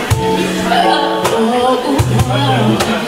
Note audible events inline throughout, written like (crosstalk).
Oh, oh, oh.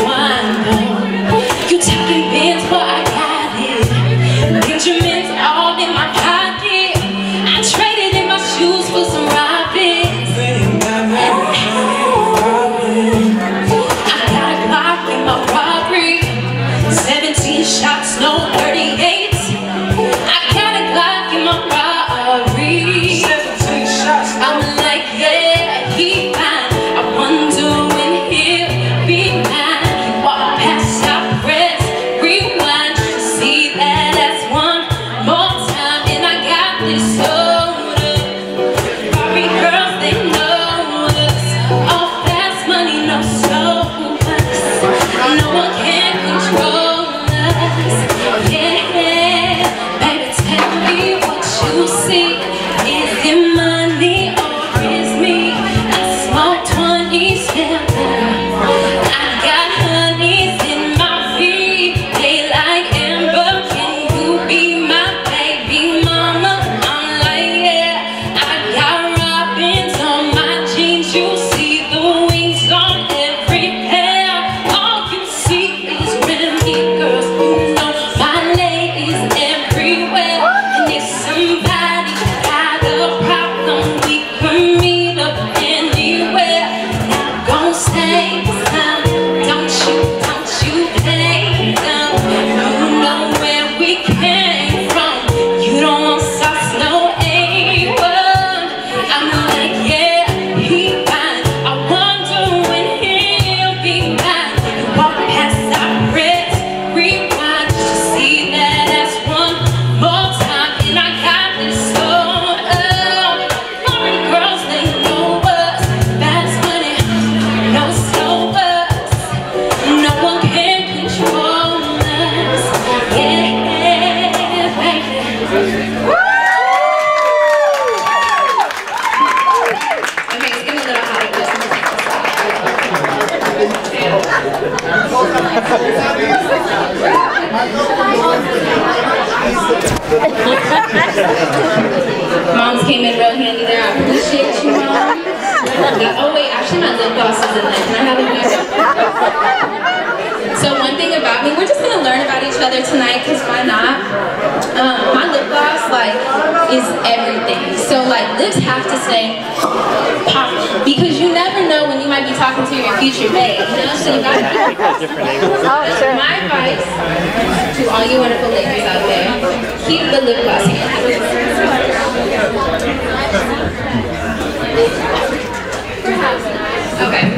be what you see. (laughs) Moms came in real handy there. I appreciate you, Mom. oh, wait, actually, my lip gloss is in there. Can I have a mirror? so one thing about me, we're just going to learn about each other tonight, because why not? Um, my lip gloss, like, is everything. So, like, lips have to stay pop because you never talking to your future mate, You know, so you got that. oh, sure. My advice to all you wonderful ladies out there, keep the lip gloss handy. Perhaps not. Okay.